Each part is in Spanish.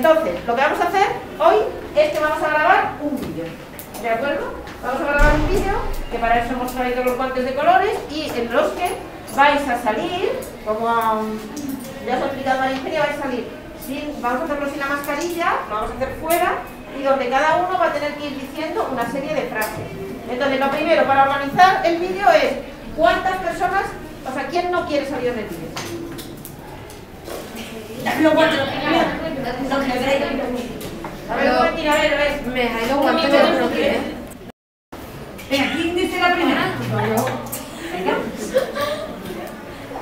Entonces, lo que vamos a hacer hoy es que vamos a grabar un vídeo. ¿De acuerdo? Vamos a grabar un vídeo, que para eso hemos traído los guantes de colores y en los que vais a salir, como ya os ha explicado María Ingenia, vais a salir sin, vamos a hacerlo sin la mascarilla, lo vamos a hacer fuera y donde cada uno va a tener que ir diciendo una serie de frases. Entonces, lo primero para organizar el vídeo es cuántas personas, o sea, quién no quiere salir en el vídeo. Los guantes, A ver, a ver, a ver. Me dejáis los guantes. Venga, ¿quién dice la primera? Venga.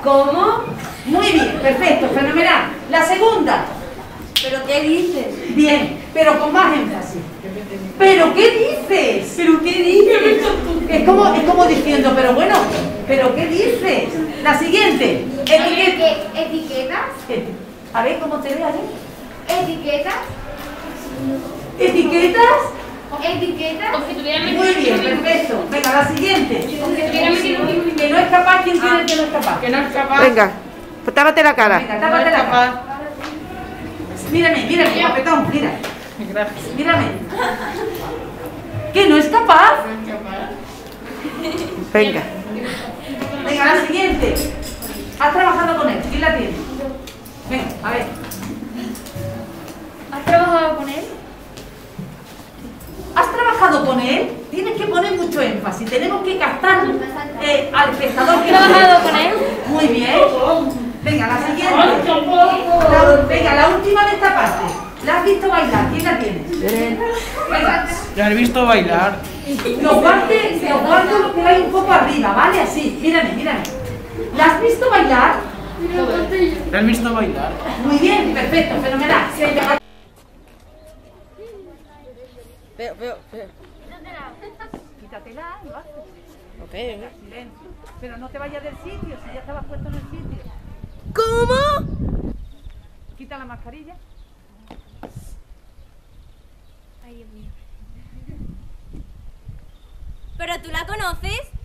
¿Cómo? Muy bien, perfecto, fenomenal. La segunda. ¿Pero qué dices? Bien, pero con más énfasis. ¿Pero qué dices? ¿Pero qué dices? Es como, es como diciendo, pero bueno, ¿pero qué dices? La siguiente. Etiqueta. ¿Etiquetas? A ver cómo te ve ahí. ¿Etiquetas? ¿Etiquetas? ¿Etiquetas? Muy bien, perfecto. Venga, la siguiente. Que no es capaz, ¿quién tiene que no es capaz? Que no es capaz. Venga, pues tápate la cara. Venga, tápate la cara. Mírame, mírame, guapetón, mira. Gracias. Mírame. ¿Que no es capaz? Venga. Venga, la siguiente. ¿Has trabajado con con él? ¿Has trabajado con él? Tienes que poner mucho énfasis. Tenemos que captar eh, al espectador que ¿Has trabajado con él? Muy bien. Venga, la siguiente. La- venga, la última de esta parte. ¿La has visto bailar? ¿Quién la tiene? Ya he visto bailar. Los guantes, los guantes los pegáis un poco arriba, ¿vale? Así, mírame, mírame. ¿La has visto bailar? ¿La has visto bailar? Muy bien, perfecto, fenomenal. Veo, veo, veo. Quítatela y vas. Ok, venga. Silencio. Pero no te vayas del sitio, si ya estabas puesto en el sitio. ¿Cómo? Quita la mascarilla. Ay, Dios mío. ¿Pero tú la conoces?